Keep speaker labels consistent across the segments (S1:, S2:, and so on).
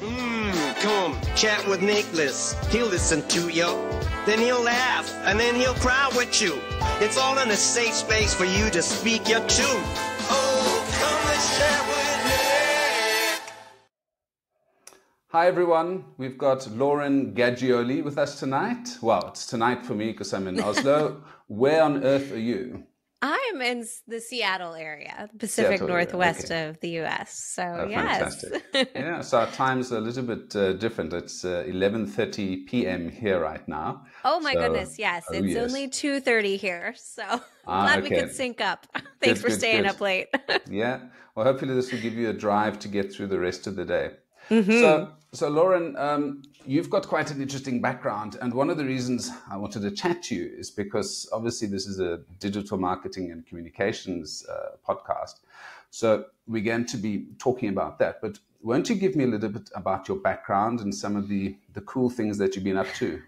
S1: Mmm, come chat with Nicholas. He'll listen to you. Then he'll laugh, and then he'll cry with you. It's all in a safe space for you to speak your truth. Oh, come let's chat with Nick.
S2: Hi everyone, we've got Lauren Gaggioli with us tonight. Well, it's tonight for me because I'm in Oslo. Where on earth are you?
S3: I'm in the Seattle area, the Pacific
S2: Seattle area,
S3: Northwest
S2: okay.
S3: of the U.S. So
S2: Oh,
S3: yes,
S2: yeah, so our time's a little bit uh, different. It's uh, 11.30 p.m. here right now.
S3: oh my
S2: So-
S3: goodness, yes,
S2: oh,
S3: it's
S2: yes.
S3: only two thirty here. So
S2: Ah,
S3: glad we could sync up. Thanks for
S2: good,
S3: staying
S2: good.
S3: up late.
S2: Yeah, well, hopefully this will give you a drive to get through the rest of the day.
S3: Mm-hmm.
S2: So, so Lauren, um, you've got quite an interesting background, and one of the reasons I wanted to chat to you is because obviously this is a digital marketing and communications uh, podcast. So we're going to be talking about that. But won't you give me a little bit about your background and some of the the cool things that you've been up to?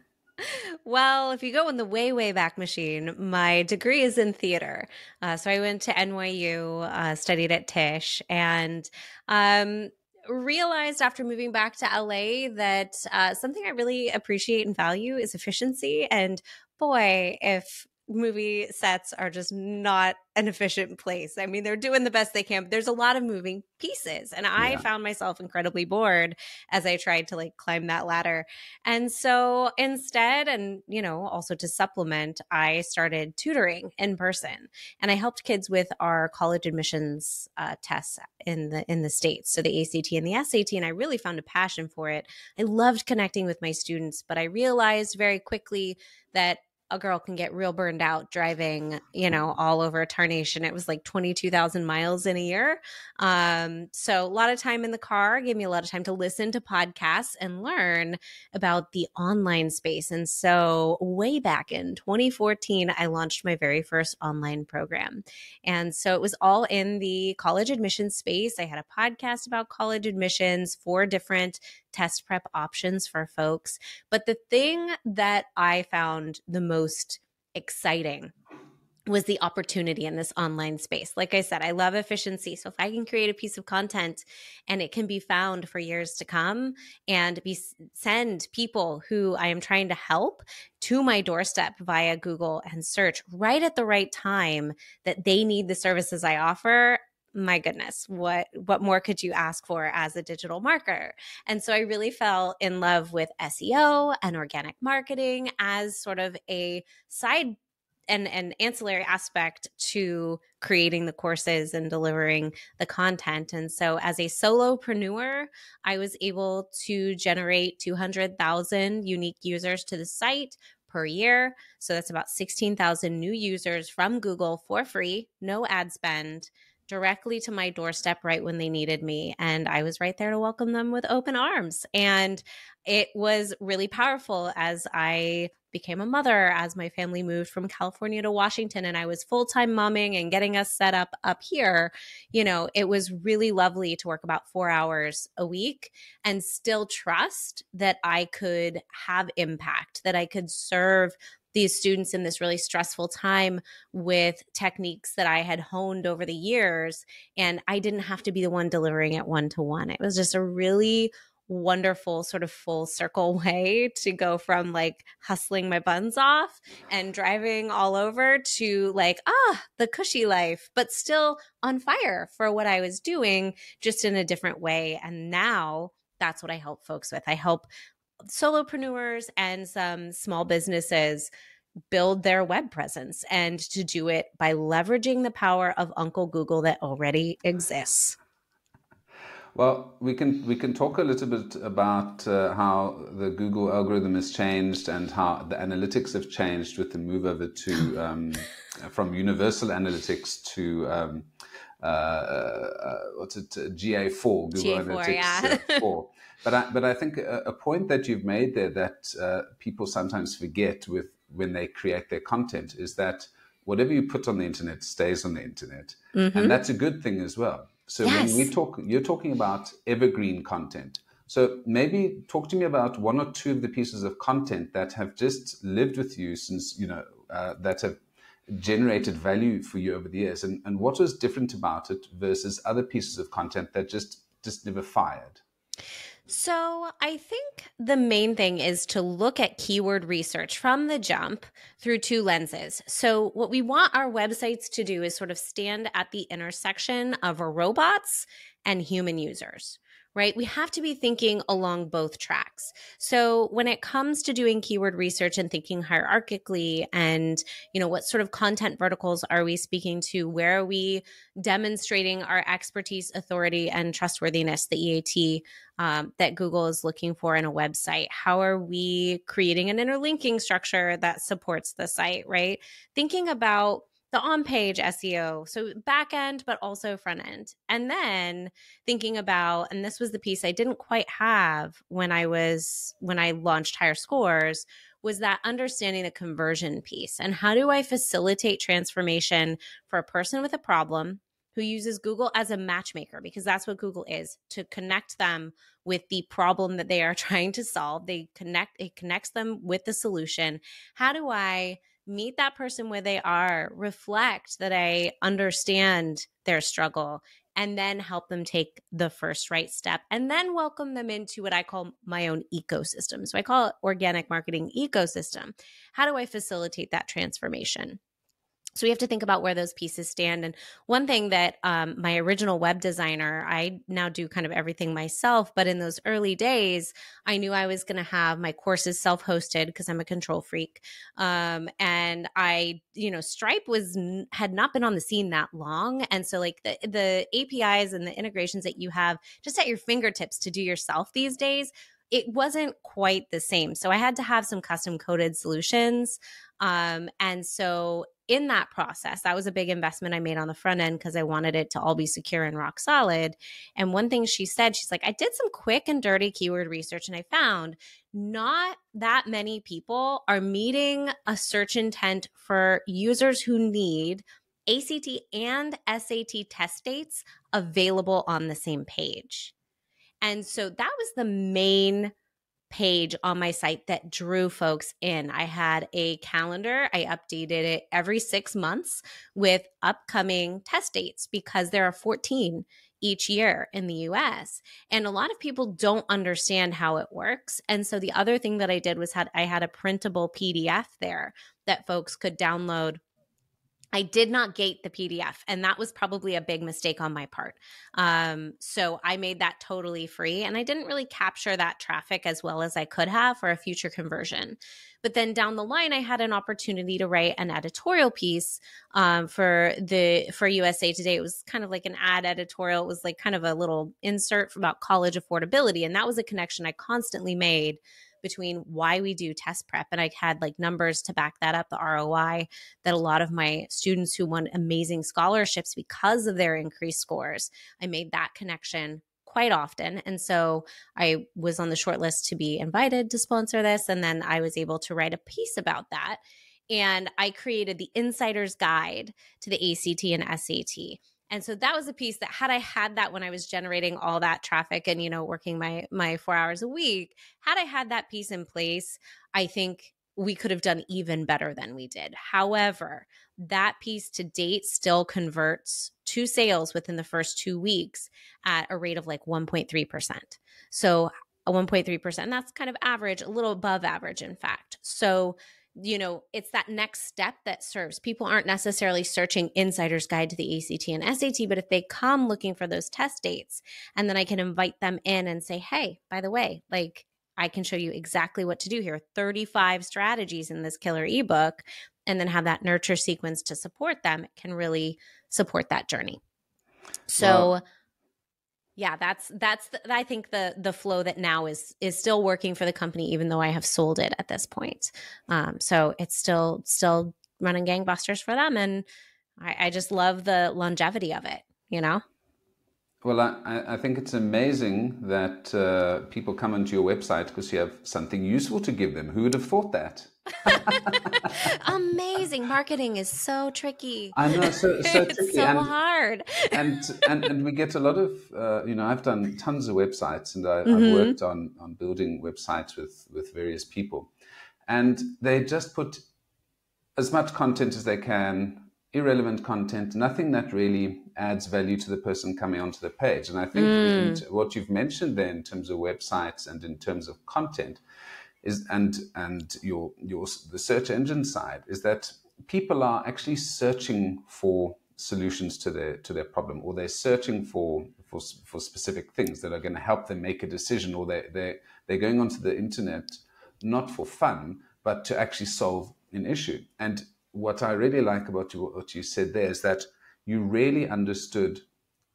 S3: Well, if you go in the way, way back machine, my degree is in theater. Uh, so I went to NYU, uh, studied at Tisch, and um, realized after moving back to LA that uh, something I really appreciate and value is efficiency. And boy, if movie sets are just not an efficient place. I mean, they're doing the best they can, but there's a lot of moving pieces. And I
S2: Yeah.
S3: found myself incredibly bored as I tried to like climb that ladder. And so instead, and you know, also to supplement, I started tutoring in person, and I helped kids with our college admissions uh, tests in the in the states, so the ACT and the SAT. And I really found a passion for it. I loved connecting with my students, but I realized very quickly that a girl can get real burned out driving, you know, all over a Tarnation. It was like 22,000 miles in a year. Um, so a lot of time in the car gave me a lot of time to listen to podcasts and learn about the online space. And so way back in 2014, I launched my very first online program. And so it was all in the college admissions space. I had a podcast about college admissions, four different test prep options for folks. But the thing that I found the most exciting was the opportunity in this online space. Like I said, I love efficiency. So if I can create a piece of content and it can be found for years to come and be send people who I am trying to help to my doorstep via Google and search right at the right time that they need the services I offer, my goodness, what what more could you ask for as a digital marketer? And so I really fell in love with SEO and organic marketing as sort of a side and an ancillary aspect to creating the courses and delivering the content. And so as a solopreneur, I was able to generate 200,000 unique users to the site per year. So that's about 16,000 new users from Google for free, no ad spend directly to my doorstep right when they needed me. And I was right there to welcome them with open arms. And it was really powerful as I became a mother, as my family moved from California to Washington, and I was full time momming and getting us set up up here. You know, it was really lovely to work about four hours a week and still trust that I could have impact, that I could serve these students in this really stressful time with techniques that I had honed over the years. And I didn't have to be the one delivering it one to one. It was just a really wonderful sort of full circle way to go from like hustling my buns off and driving all over to like ah the cushy life but still on fire for what I was doing just in a different way and now that's what I help folks with I help solopreneurs and some small businesses build their web presence and to do it by leveraging the power of Uncle Google that already exists.
S2: Well, we can we can talk a little bit about uh, how the Google algorithm has changed and how the analytics have changed with the move over to um, from Universal Analytics to um, what's it uh, GA4 Google
S3: GA4,
S2: Analytics
S3: yeah.
S2: uh, 4. But I, but I think a, a point that you've made there that uh, people sometimes forget with when they create their content is that whatever you put on the internet stays on the internet, and that's a good thing as well. So when we talk, you're talking about evergreen content. So maybe talk to me about one or two of the pieces of content that have just lived with you since you know uh, that have generated value for you over the years, and, and what was different about it versus other pieces of content that just just never fired.
S3: So, I think the main thing is to look at keyword research from the jump through two lenses. So, what we want our websites to do is sort of stand at the intersection of robots and human users right? We have to be thinking along both tracks. So when it comes to doing keyword research and thinking hierarchically and, you know, what sort of content verticals are we speaking to? Where are we demonstrating our expertise, authority, and trustworthiness, the EAT um, that Google is looking for in a website? How are we creating an interlinking structure that supports the site, right? Thinking about the on page SEO, so back end, but also front end. And then thinking about, and this was the piece I didn't quite have when I was, when I launched higher scores, was that understanding the conversion piece. And how do I facilitate transformation for a person with a problem who uses Google as a matchmaker? Because that's what Google is to connect them with the problem that they are trying to solve. They connect, it connects them with the solution. How do I meet that person where they are, reflect that I understand their struggle, and then help them take the first right step and then welcome them into what I call my own ecosystem. So I call it organic marketing ecosystem. How do I facilitate that transformation? So we have to think about where those pieces stand. And one thing that um, my original web designer, I now do kind of everything myself. But in those early days, I knew I was going to have my courses self hosted because I'm a control freak. Um, and I, you know, Stripe was had not been on the scene that long, and so like the the APIs and the integrations that you have just at your fingertips to do yourself these days it wasn't quite the same. So I had to have some custom coded solutions. Um, and so in that process, that was a big investment I made on the front end because I wanted it to all be secure and rock solid. And one thing she said, she's like, I did some quick and dirty keyword research and I found not that many people are meeting a search intent for users who need ACT and SAT test dates available on the same page. And so that was the main page on my site that drew folks in. I had a calendar, I updated it every six months with upcoming test dates because there are 14 each year in the US. And a lot of people don't understand how it works. And so the other thing that I did was had I had a printable PDF there that folks could download I did not gate the PDF, and that was probably a big mistake on my part. Um, so I made that totally free, and I didn't really capture that traffic as well as I could have for a future conversion. But then down the line, I had an opportunity to write an editorial piece um, for the for USA Today. It was kind of like an ad editorial. It was like kind of a little insert about college affordability, and that was a connection I constantly made between why we do test prep. And I had like numbers to back that up, the ROI that a lot of my students who won amazing scholarships because of their increased scores, I made that connection quite often. And so I was on the short list to be invited to sponsor this. And then I was able to write a piece about that. And I created the insider's guide to the ACT and SAT. And so that was a piece that had I had that when I was generating all that traffic and you know working my my 4 hours a week, had I had that piece in place, I think we could have done even better than we did. However, that piece to date still converts to sales within the first 2 weeks at a rate of like 1.3%. So uh, a 1.3%, that's kind of average, a little above average in fact. So you know, it's that next step that serves. People aren't necessarily searching Insider's Guide to the ACT and SAT, but if they come looking for those test dates, and then I can invite them in and say, hey, by the way, like I can show you exactly what to do here 35 strategies in this killer ebook, and then have that nurture sequence to support them, can really support that journey. So, well, yeah that's that's the, i think the the flow that now is is still working for the company even though i have sold it at this point. Um, so it's still still running gangbusters for them and I, I just love the longevity of it you know
S2: well, I, I think it's amazing that uh, people come onto your website because you have something useful to give them. Who would have thought that?
S3: amazing marketing is so tricky.
S2: I know, so, so tricky.
S3: so and, hard.
S2: and, and and we get a lot of, uh, you know, I've done tons of websites, and I, mm-hmm. I've worked on on building websites with with various people, and they just put as much content as they can irrelevant content, nothing that really adds value to the person coming onto the page. And I think mm. what you've mentioned there in terms of websites and in terms of content is and and your your the search engine side is that people are actually searching for solutions to their to their problem or they're searching for for, for specific things that are going to help them make a decision or they they they're going onto the internet not for fun but to actually solve an issue and what I really like about you, what you said there is that you really understood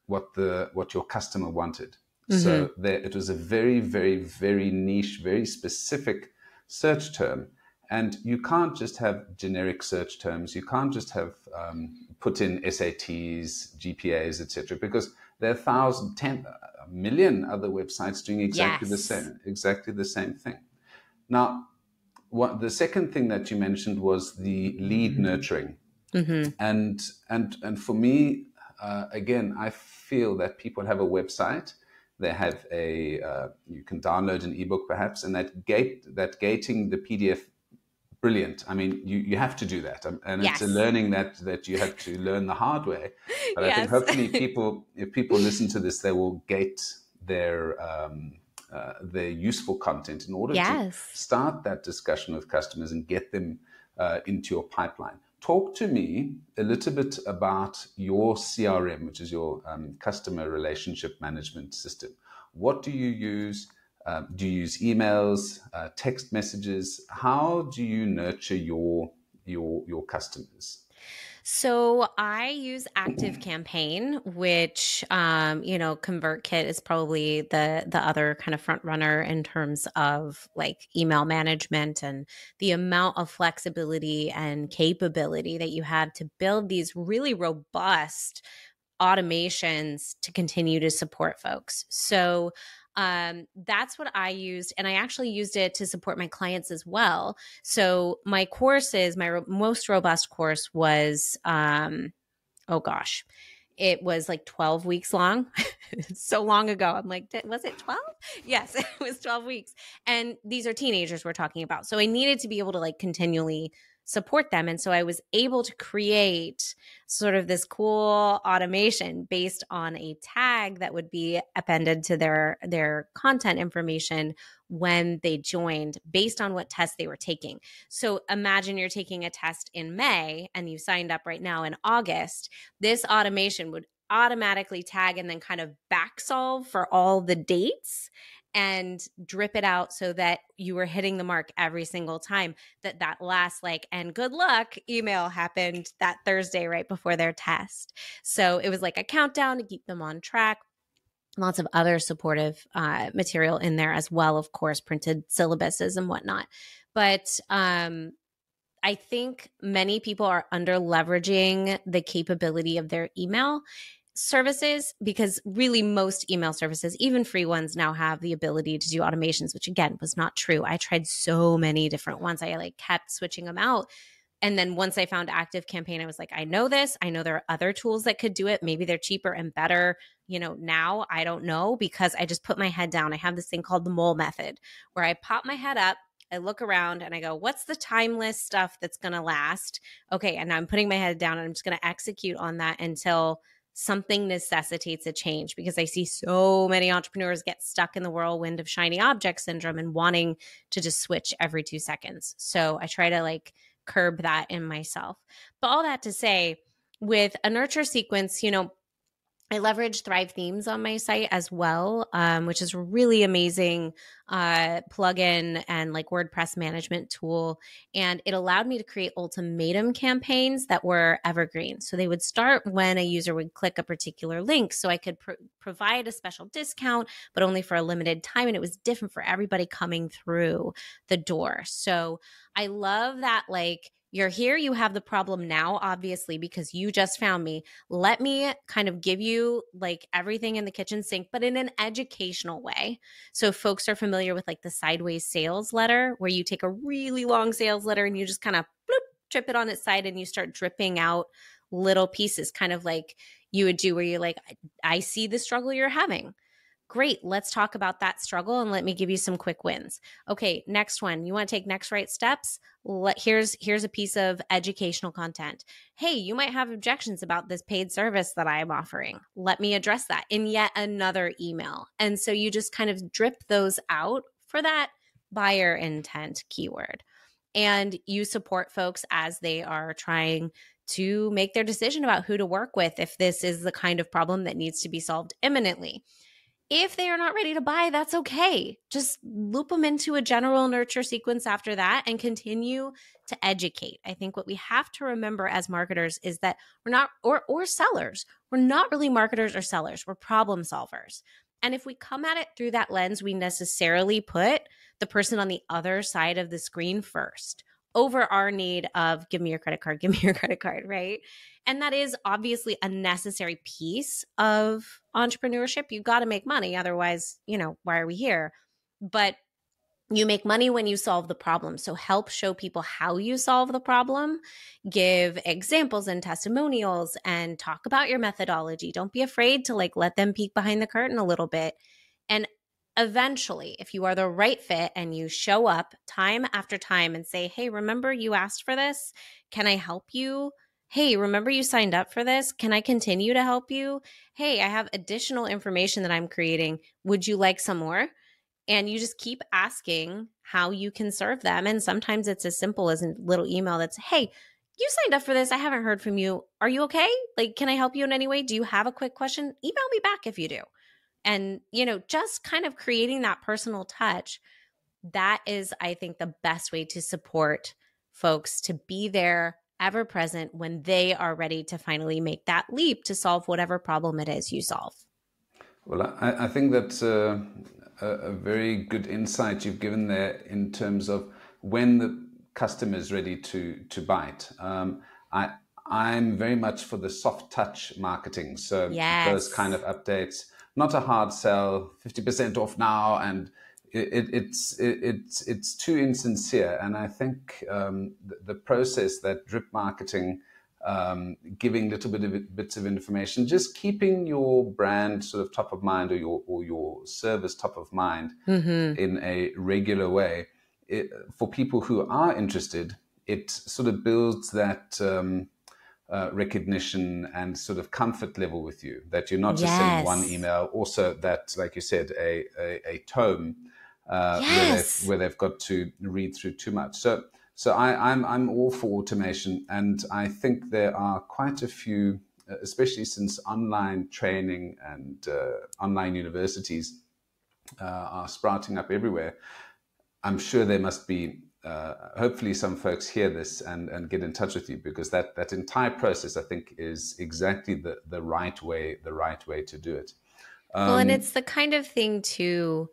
S2: what the what your customer wanted. Mm-hmm. So there, it was a very, very, very niche, very specific search term, and you can't just have generic search terms. You can't just have um, put in SATs, GPAs, etc. Because there are thousand, ten, a million other websites doing exactly yes. the same, exactly the same thing. Now, what the second thing that you mentioned was the lead mm-hmm. nurturing, mm-hmm. and and and for me, uh, again, I feel that people have a website, they have a uh, you can download an ebook perhaps, and that gate that gating the PDF. Brilliant. I mean, you, you have to do that, um, and yes. it's a learning that that you have to learn the hard way. But yes. I think hopefully people, if people listen to this, they will gate their um, uh, their useful content in order yes. to start that discussion with customers and get them uh, into your pipeline. Talk to me a little bit about your CRM, which is your um, customer relationship management system. What do you use? Uh, do you use emails, uh, text messages? How do you nurture your your your customers?
S3: So I use ActiveCampaign, which um, you know, ConvertKit is probably the the other kind of front runner in terms of like email management and the amount of flexibility and capability that you had to build these really robust automations to continue to support folks. So um, that's what I used. And I actually used it to support my clients as well. So my courses, my ro- most robust course was, um, oh gosh, it was like 12 weeks long. so long ago. I'm like, was it 12? Yes, it was 12 weeks. And these are teenagers we're talking about. So I needed to be able to like continually support them. And so I was able to create sort of this cool automation based on a tag that would be appended to their their content information when they joined based on what test they were taking. So imagine you're taking a test in May and you signed up right now in August. This automation would automatically tag and then kind of back solve for all the dates and drip it out so that you were hitting the mark every single time that that last like and good luck email happened that Thursday right before their test. So it was like a countdown to keep them on track. Lots of other supportive uh, material in there as well, of course, printed syllabuses and whatnot. But um, I think many people are under leveraging the capability of their email services because really most email services even free ones now have the ability to do automations which again was not true. I tried so many different ones. I like kept switching them out. And then once i found ActiveCampaign i was like i know this. I know there are other tools that could do it. Maybe they're cheaper and better you know now. I don't know because i just put my head down. I have this thing called the mole method where i pop my head up I look around and I go, what's the timeless stuff that's going to last? Okay. And I'm putting my head down and I'm just going to execute on that until something necessitates a change because I see so many entrepreneurs get stuck in the whirlwind of shiny object syndrome and wanting to just switch every two seconds. So I try to like curb that in myself. But all that to say, with a nurture sequence, you know, I leverage Thrive Themes on my site as well, um, which is a really amazing uh, plugin and like WordPress management tool. And it allowed me to create ultimatum campaigns that were evergreen. So they would start when a user would click a particular link. So I could provide a special discount, but only for a limited time. And it was different for everybody coming through the door. So I love that, like, you're here, you have the problem now, obviously, because you just found me. Let me kind of give you like everything in the kitchen sink, but in an educational way. So, folks are familiar with like the sideways sales letter, where you take a really long sales letter and you just kind of bloop, trip it on its side and you start dripping out little pieces, kind of like you would do where you're like, I see the struggle you're having Great, let's talk about that struggle and let me give you some quick wins. Okay, next one. You want to take next right steps? Let, here's here's a piece of educational content. Hey, you might have objections about this paid service that I am offering. Let me address that in yet another email. And so you just kind of drip those out for that buyer intent keyword. And you support folks as they are trying to make their decision about who to work with if this is the kind of problem that needs to be solved imminently. If they are not ready to buy, that's okay. Just loop them into a general nurture sequence after that and continue to educate. I think what we have to remember as marketers is that we're not or or sellers. We're not really marketers or sellers. We're problem solvers. And if we come at it through that lens, we necessarily put the person on the other side of the screen first over our need of give me your credit card, give me your credit card, right? And that is obviously a necessary piece of entrepreneurship. You got to make money. Otherwise, you know, why are we here? But you make money when you solve the problem. So help show people how you solve the problem, give examples and testimonials and talk about your methodology. Don't be afraid to like let them peek behind the curtain a little bit. And eventually, if you are the right fit and you show up time after time and say, Hey, remember you asked for this? Can I help you? Hey, remember you signed up for this? Can I continue to help you? Hey, I have additional information that I'm creating. Would you like some more? And you just keep asking how you can serve them. And sometimes it's as simple as a little email that's, Hey, you signed up for this. I haven't heard from you. Are you okay? Like, can I help you in any way? Do you have a quick question? Email me back if you do and you know just kind of creating that personal touch that is i think the best way to support folks to be there ever present when they are ready to finally make that leap to solve whatever problem it is you solve.
S2: Well i, I think that's a, a, very good insight you've given there in terms of when the customer is ready to to bite. Um, i i'm very much for the soft touch marketing. So yes. those kind of updates not a hard sell, 50% off now. And it, it, it's, it, it's, it's too insincere. And I think um, the, the, process that drip marketing, um, giving little bit of bits of information, just keeping your brand sort of top of mind or your, or your service top of mind mm-hmm. in a regular way. It, for people who are interested, it sort of builds that um, uh, recognition and sort of comfort level with you that you're not just yes. sending one email also that like you said a, a, a tome uh, yes. where, they've, where, they've, got to read through too much so so I, I'm, I'm all for automation and I think there are quite a few uh, especially since online training and uh, online universities uh, are sprouting up everywhere I'm sure there must be uh, hopefully some folks hear this and, and get in touch with you because that, that entire process I think is exactly the, the right way the right way to do it.
S3: Um, well, and um, it's the kind of thing too.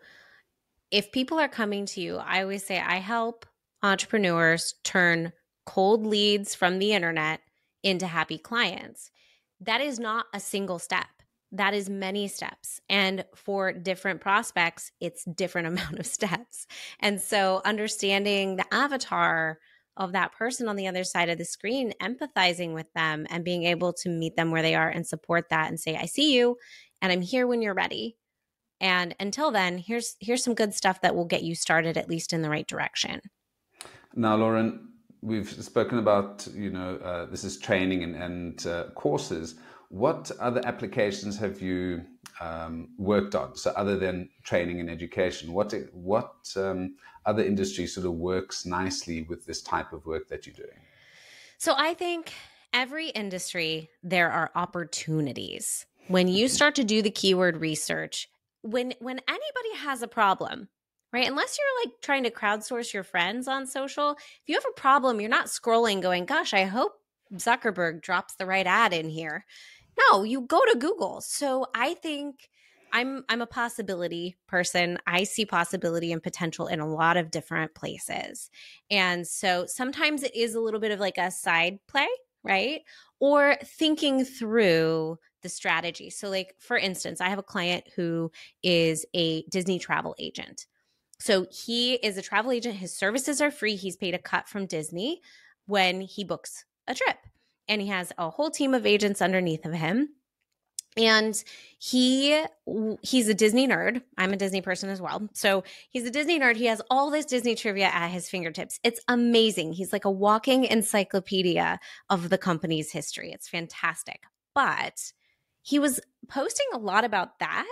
S3: If people are coming to you, I always say I help entrepreneurs turn cold leads from the internet into happy clients. That is not a single step that is many steps and for different prospects it's different amount of steps. And so understanding the avatar of that person on the other side of the screen empathizing with them and being able to meet them where they are and support that and say i see you and i'm here when you're ready. And until then here's here's some good stuff that will get you started at least in the right direction.
S2: Now lauren we've spoken about you know uh, this is training and, and uh, courses what other applications have you um, worked on? So, other than training and education, what what um, other industry sort of works nicely with this type of work that you're doing?
S3: So, I think every industry there are opportunities when you mm-hmm. start to do the keyword research. When when anybody has a problem, right? Unless you're like trying to crowdsource your friends on social, if you have a problem, you're not scrolling going, "Gosh, I hope Zuckerberg drops the right ad in here." No, you go to Google. So I think I'm I'm a possibility person. I see possibility and potential in a lot of different places. And so sometimes it is a little bit of like a side play, right? Or thinking through the strategy. So like for instance, I have a client who is a Disney travel agent. So he is a travel agent. His services are free. He's paid a cut from Disney when he books a trip and he has a whole team of agents underneath of him. and he he's a disney nerd. I'm a disney person as well. So he's a disney nerd. He has all this disney trivia at his fingertips. It's amazing. He's like a walking encyclopedia of the company's history. It's fantastic. But he was posting a lot about that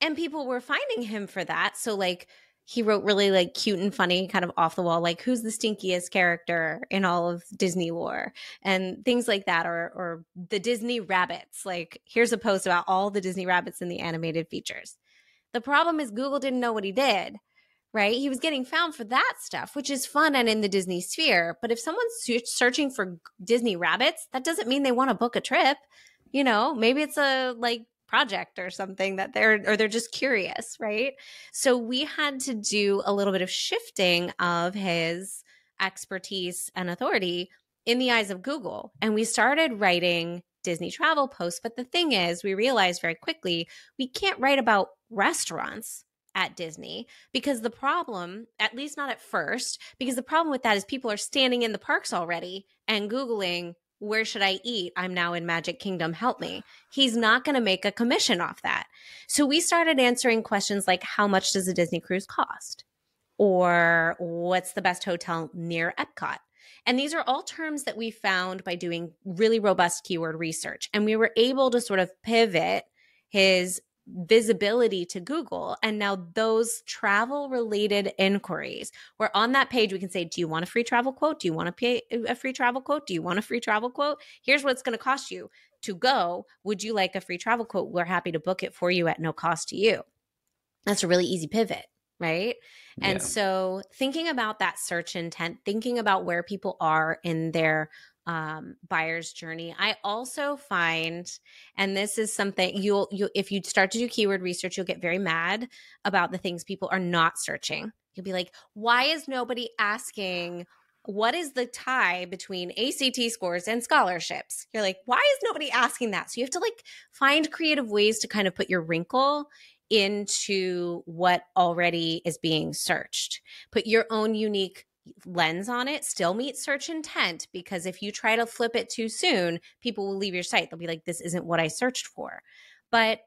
S3: and people were finding him for that. So like he wrote really like cute and funny, kind of off the wall, like who's the stinkiest character in all of Disney lore and things like that, or or the Disney rabbits. Like here's a post about all the Disney rabbits in the animated features. The problem is Google didn't know what he did, right? He was getting found for that stuff, which is fun and in the Disney sphere. But if someone's searching for Disney rabbits, that doesn't mean they want to book a trip. You know, maybe it's a like project or something that they're or they're just curious, right? So we had to do a little bit of shifting of his expertise and authority in the eyes of Google. And we started writing Disney travel posts, but the thing is, we realized very quickly we can't write about restaurants at Disney because the problem, at least not at first, because the problem with that is people are standing in the parks already and Googling where should I eat? I'm now in Magic Kingdom. Help me. He's not going to make a commission off that. So we started answering questions like how much does a Disney cruise cost? Or what's the best hotel near Epcot? And these are all terms that we found by doing really robust keyword research. And we were able to sort of pivot his visibility to Google. And now those travel related inquiries, where on that page we can say, Do you want a free travel quote? Do you want to pay a free travel quote? Do you want a free travel quote? Here's what it's going to cost you to go. Would you like a free travel quote? We're happy to book it for you at no cost to you. That's a really easy pivot. Right. And yeah. so thinking about that search intent, thinking about where people are in their um, buyer's journey. I also find, and this is something you'll you if you start to do keyword research, you'll get very mad about the things people are not searching. You'll be like, why is nobody asking? What is the tie between ACT scores and scholarships? You're like, why is nobody asking that? So you have to like find creative ways to kind of put your wrinkle into what already is being searched. Put your own unique lens on it still meets search intent because if you try to flip it too soon, people will leave your site. They'll be like, this isn't what I searched for. But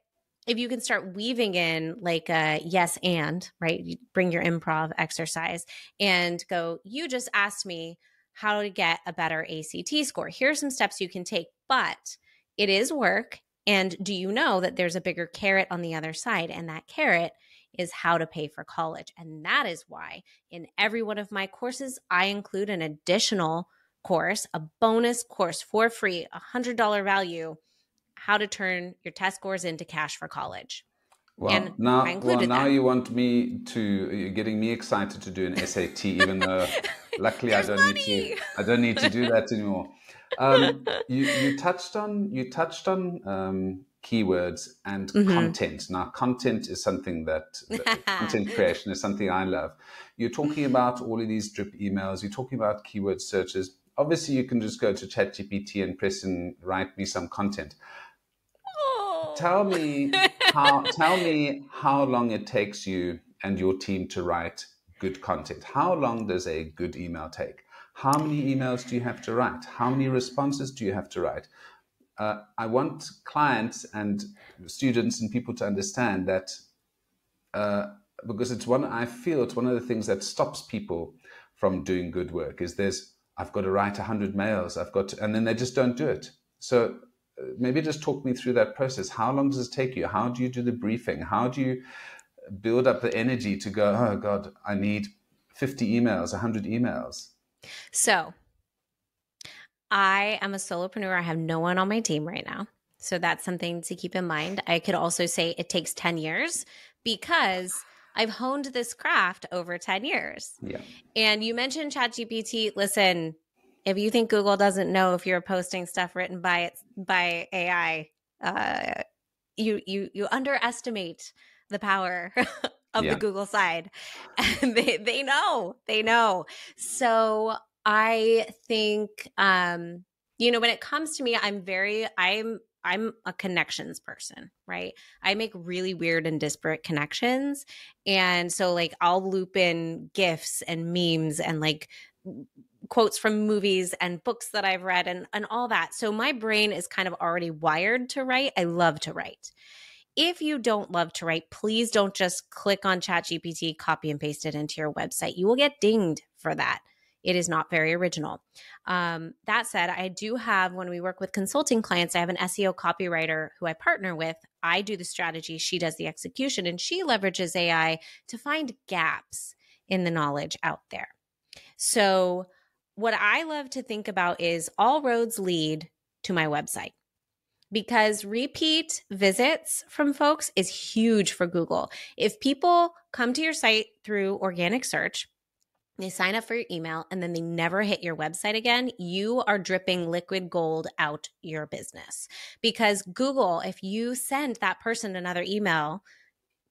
S3: if you can start weaving in like a yes and, right? You bring your improv exercise and go, you just asked me how to get a better ACT score. Here's some steps you can take, but it is work. And do you know that there's a bigger carrot on the other side? And that carrot is how to pay for college. And that is why in every one of my courses, I include an additional course, a bonus course for free, a $100 value, how to turn your test scores into cash for college.
S2: Well, and now, well, now you want me to, you're getting me excited to do an SAT, even though luckily I don't money. need to, I don't need to do that anymore. Um, you, you touched on, you touched on um, keywords and mm-hmm. content. Now, content is something that, that content creation is something I love. You're talking about all of these drip emails, you're talking about keyword searches. Obviously, you can just go to ChatGPT and press and write me some content. Oh. Tell me how tell me how long it takes you and your team to write good content. How long does a good email take? How many emails do you have to write? How many responses do you have to write? Uh, I want clients and students and people to understand that uh, because it's one I feel it's one of the things that stops people from doing good work is there's I've got to write 100 mails I've got to, and then they just don't do it. So uh, maybe just talk me through that process. How long does it take you? How do you do the briefing? How do you build up the energy to go oh god I need 50 emails 100 emails?
S3: So I am a solopreneur. I have no one on my team right now. So that's something to keep in mind. I could also say it takes 10 years because I've honed this craft over 10 years.
S2: Yeah.
S3: And you mentioned ChatGPT. Listen, if you think Google doesn't know if you're posting stuff written by it by AI, uh, you you you underestimate the power of yeah. the Google side. And they they know. They know. So I think um you know when it comes to me I'm very I'm I'm a connections person, right? I make really weird and disparate connections. And so like I'll loop in gifs and memes and like quotes from movies and books that I've read and, and all that. So my brain is kind of already wired to write. I love to write. If you don't love to write, please don't just click on ChatGPT, copy and paste it into your website. You will get dinged for that. It is not very original. Um, that said, I do have, when we work with consulting clients, I have an SEO copywriter who I partner with. I do the strategy, she does the execution, and she leverages AI to find gaps in the knowledge out there. So, what I love to think about is all roads lead to my website because repeat visits from folks is huge for Google. If people come to your site through organic search, they sign up for your email and then they never hit your website again, you are dripping liquid gold out your business. Because Google, if you send that person another email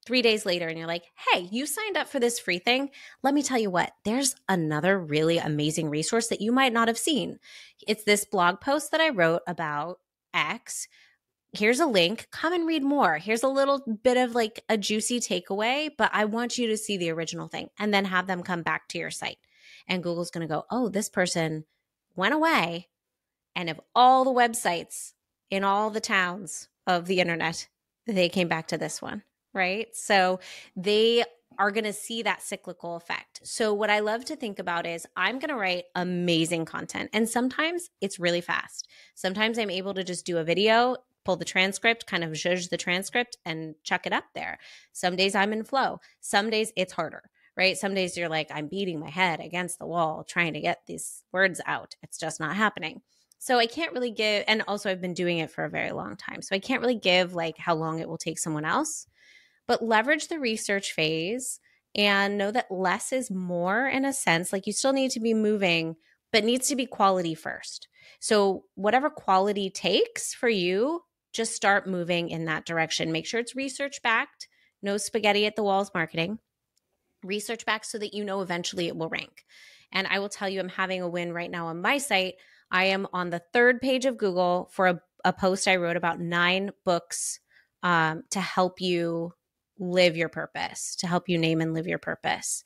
S3: three days later and you're like, hey, you signed up for this free thing, let me tell you what, there's another really amazing resource that you might not have seen. It's this blog post that I wrote about X here's a link come and read more here's a little bit of like a juicy takeaway but i want you to see the original thing and then have them come back to your site and google's going to go oh this person went away and of all the websites in all the towns of the internet they came back to this one right so they are going to see that cyclical effect. So, what I love to think about is I'm going to write amazing content. And sometimes it's really fast. Sometimes I'm able to just do a video, pull the transcript, kind of judge the transcript and chuck it up there. Some days I'm in flow. Some days it's harder, right? Some days you're like, I'm beating my head against the wall trying to get these words out. It's just not happening. So I can't really give, and also I've been doing it for a very long time. So I can't really give like how long it will take someone else, but leverage the research phase and know that less is more in a sense. Like you still need to be moving, but needs to be quality first. So, whatever quality takes for you, just start moving in that direction. Make sure it's research backed, no spaghetti at the walls marketing. Research backed so that you know eventually it will rank. And I will tell you, I'm having a win right now on my site. I am on the third page of Google for a, a post I wrote about nine books um, to help you live your purpose, to help you name and live your purpose.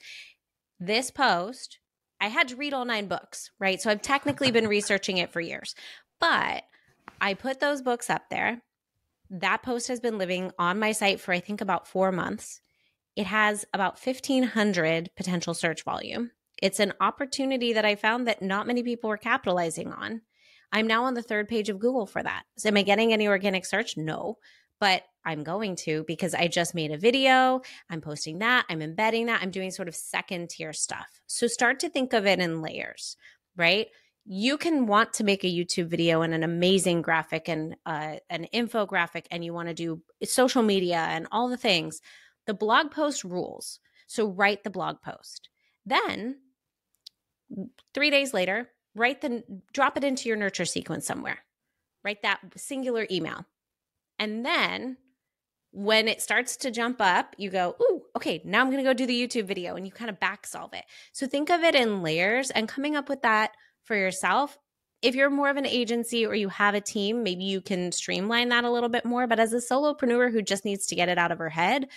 S3: This post, I had to read all nine books, right? So I've technically been researching it for years, but I put those books up there. That post has been living on my site for, I think, about four months. It has about 1,500 potential search volume. It's an opportunity that I found that not many people were capitalizing on. I'm now on the third page of Google for that. So, am I getting any organic search? No, but I'm going to because I just made a video. I'm posting that. I'm embedding that. I'm doing sort of second tier stuff. So, start to think of it in layers, right? You can want to make a YouTube video and an amazing graphic and uh, an infographic, and you want to do social media and all the things. The blog post rules. So write the blog post. Then, three days later, write the drop it into your nurture sequence somewhere. Write that singular email, and then when it starts to jump up, you go, Ooh, okay, now I'm going to go do the YouTube video. And you kind of back solve it. So think of it in layers and coming up with that for yourself. If you're more of an agency or you have a team, maybe you can streamline that a little bit more. But as a solopreneur who just needs to get it out of her head,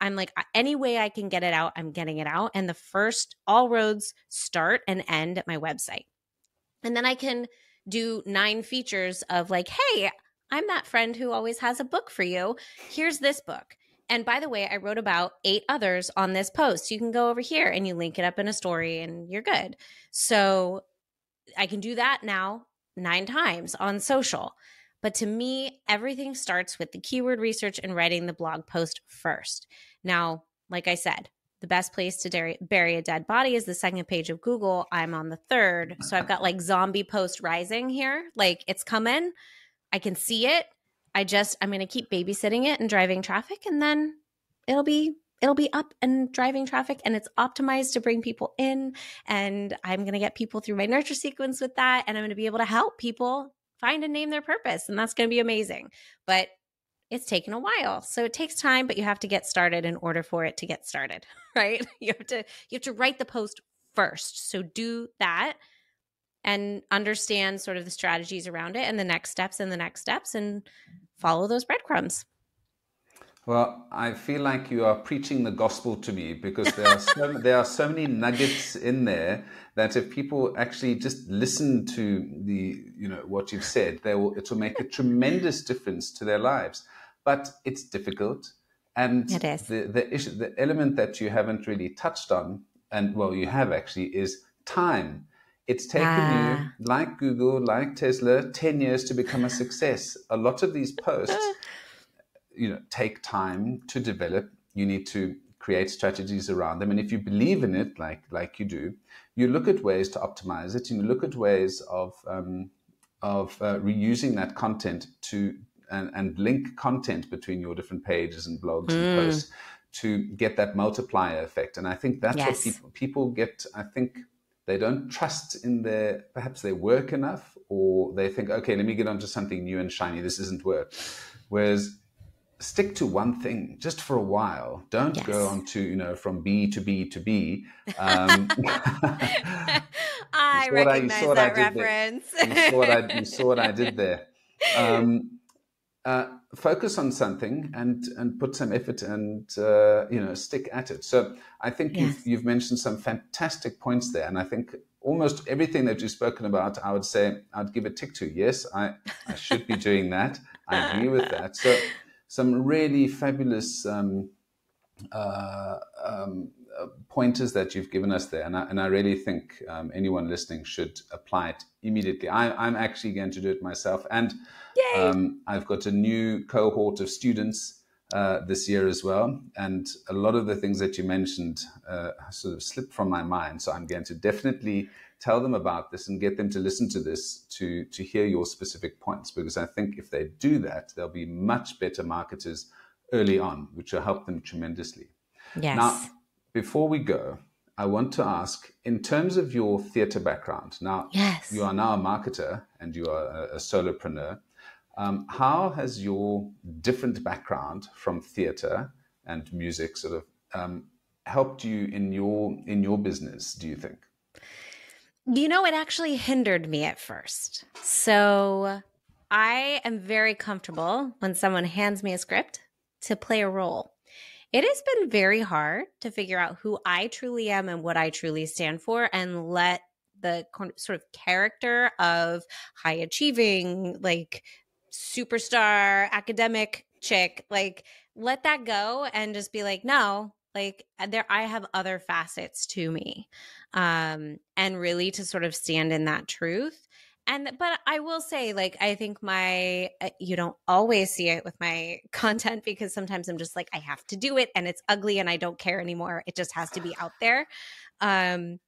S3: I'm like, any way I can get it out, I'm getting it out. And the first, all roads start and end at my website. And then I can do nine features of like, hey, I'm that friend who always has a book for you. Here's this book. And by the way, I wrote about eight others on this post. You can go over here and you link it up in a story and you're good. So I can do that now nine times on social. But to me, everything starts with the keyword research and writing the blog post first. Now, like I said, the best place to bury a dead body is the second page of Google. I'm on the third. So I've got like zombie post rising here. Like it's coming. I can see it. I just, I'm going to keep babysitting it and driving traffic, and then it'll be it'll be up and driving traffic and it's optimized to bring people in and i'm going to get people through my nurture sequence with that and i'm going to be able to help people find and name their purpose and that's going to be amazing. But it's taken a while so it takes time but you have to get started in order for it to get started right? You have to you have to write the post first so do that and understand sort of the strategies around it and the next steps and the next steps and follow those breadcrumbs
S2: Well, I feel like you are preaching the gospel to me because there are so, there are so many nuggets in there that if people actually just listen to the you know what you've said, they will it will make a tremendous difference to their lives. But it's difficult, and
S3: it is.
S2: the the issue, the element that you haven't really touched on, and well, you have actually, is time. It's taken
S3: Ah.
S2: you, like Google, like Tesla, 10 years to become a success. A lot of these posts you know take time to develop. You need to create strategies around them. And if you believe in it like like you do you look at ways to optimize it. And you look at ways of um, of uh, reusing that content to and, and link content between your different pages and blogs and
S3: Mm.
S2: posts to get that multiplier effect. And i think that's
S3: Yes.
S2: what people people get i think they don't trust in their perhaps their work enough or they think okay let me get onto something new and shiny. This isn't work. Whereas stick to one thing just for a while don't
S3: Yes.
S2: go on to you know from b to b to b um,
S3: I
S2: You saw I- you
S3: recognize
S2: I
S3: that reference.
S2: you saw what I you saw what I did there. Um, uh, focus on something and and put some effort and uh, you know stick at it. So I think
S3: Yes.
S2: you've you've mentioned some fantastic points there, and I think almost everything that you've spoken about, I would say I'd give a tick to. Yes, I I should be doing that. I agree with that. So some really fabulous. Um, uh, um, uh, pointers that you've given us there, and I, and I really think um, anyone listening should apply it immediately. I, I'm actually going to do it myself, and um, I've got a new cohort of students uh, this year as well, and a lot of the things that you mentioned uh, sort of slipped from my mind. So I'm going to definitely tell them about this and get them to listen to this to to hear your specific points, because I think if they do that, they'll be much better marketers early on, which will help them tremendously.
S3: yes.
S2: Now, before we go, I want to ask in terms of your theatre background. Now,
S3: yes.
S2: you are now a marketer and you are a, a solopreneur. Um, how has your different background from theatre and music sort of um, helped you in your in your business? Do you think?
S3: You know, it actually hindered me at first. So I am very comfortable when someone hands me a script to play a role. It has been very hard to figure out who I truly am and what I truly stand for and let the sort of character of high achieving, like superstar academic chick, like let that go and just be like, no, like there, I have other facets to me um, and really to sort of stand in that truth. And but I will say, like, I think my uh, you don't always see it with my content because sometimes I'm just like, I have to do it and it's ugly and I don't care anymore. It just has to be out there. Um,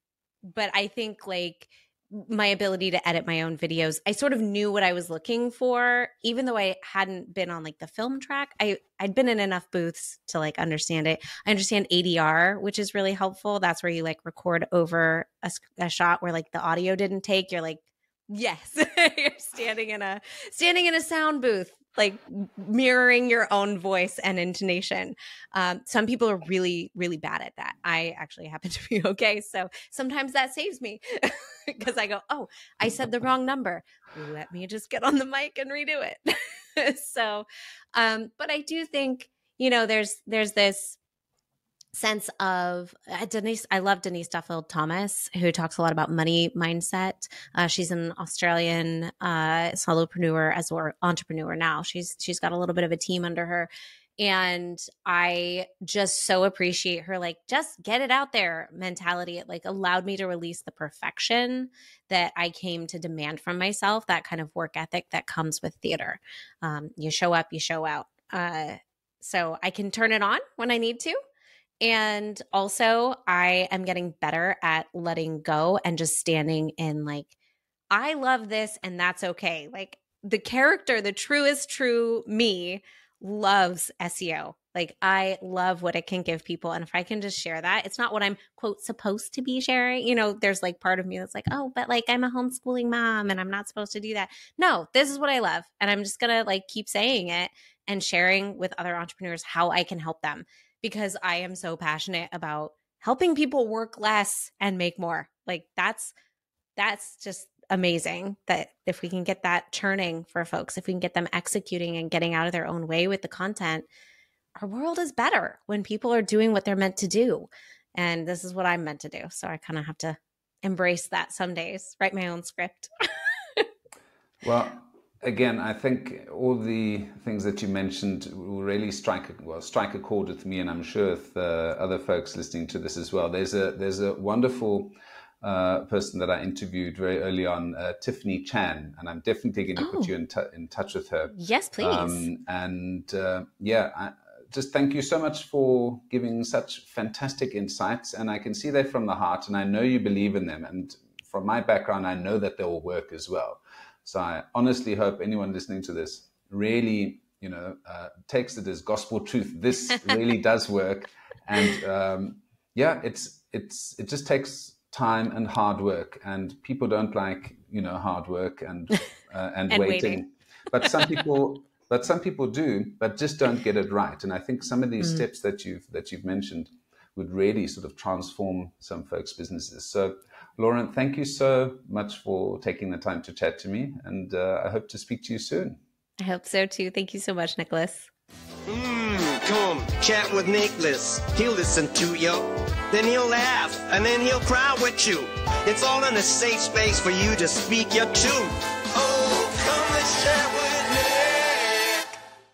S3: but I think like my ability to edit my own videos, I sort of knew what I was looking for, even though I hadn't been on like the film track. I I'd been in enough booths to like understand it. I understand ADR, which is really helpful. That's where you like record over a shot where like the audio didn't take. You're like, yes, you're standing in a standing in a sound booth, like mirroring your own voice and intonation. Um, some people are really really bad at that. I actually happen to be okay, so sometimes that saves me because I go, oh, I said the wrong number. Let me just get on the mic and redo it. so, um, but I do think you know there's there's this sense of uh, Denise. I love Denise Duffield Thomas, who talks a lot about money mindset. Uh, she's an Australian uh, solopreneur as well entrepreneur now. She's she's got a little bit of a team under her, and I just so appreciate her like just get it out there mentality. It like allowed me to release the perfection that I came to demand from myself. That kind of work ethic that comes with theater. Um, you show up, you show out. Uh, so I can turn it on when I need to. And also, I am getting better at letting go and just standing in like, I love this and that's okay. Like the character, the truest true me loves SEO. Like I love what it can give people. And if I can just share that, it's not what I'm quote supposed to be sharing. You know, there's like part of me that's like, oh, but like I'm a homeschooling mom and I'm not supposed to do that. No, this is what I love. And I'm just gonna like keep saying it and sharing with other entrepreneurs how I can help them because I am so passionate about helping people work less and make more. Like that's that's just amazing that if we can get that churning for folks, if we can get them executing and getting out of their own way with the content, our world is better when people are doing what they're meant to do. And this is what I'm meant to do. So I kind of have to embrace that some days, write my own script.
S2: well, again, I think all the things that you mentioned will really strike a, well strike a chord with me, and I'm sure with uh, other folks listening to this as well. There's a there's a wonderful uh, person that I interviewed very early on, uh, Tiffany Chan, and I'm definitely going to oh. put you in, t- in touch with her.
S3: Yes, please. Um,
S2: and uh, yeah, I, just thank you so much for giving such fantastic insights. And I can see they're from the heart, and I know you believe in them. And from my background, I know that they will work as well. So I honestly hope anyone listening to this really, you know, uh, takes it as gospel truth. This really does work, and um, yeah, it's it's it just takes time and hard work, and people don't like you know hard work and uh, and, and, waiting. waiting. but some people but some people do, but just don't get it right. And I think some of these mm. steps that you've that you've mentioned would really sort of transform some folks' businesses. So Lauren, thank you so much for taking the time to chat to me, and uh, I hope to speak to you soon.
S3: I hope so too. Thank you so much, Nicholas.
S1: Mm, come chat with Nicholas. He'll listen to you, then he'll laugh, and then he'll cry with you. It's all in a safe space for you to speak your truth. Oh, come let's chat with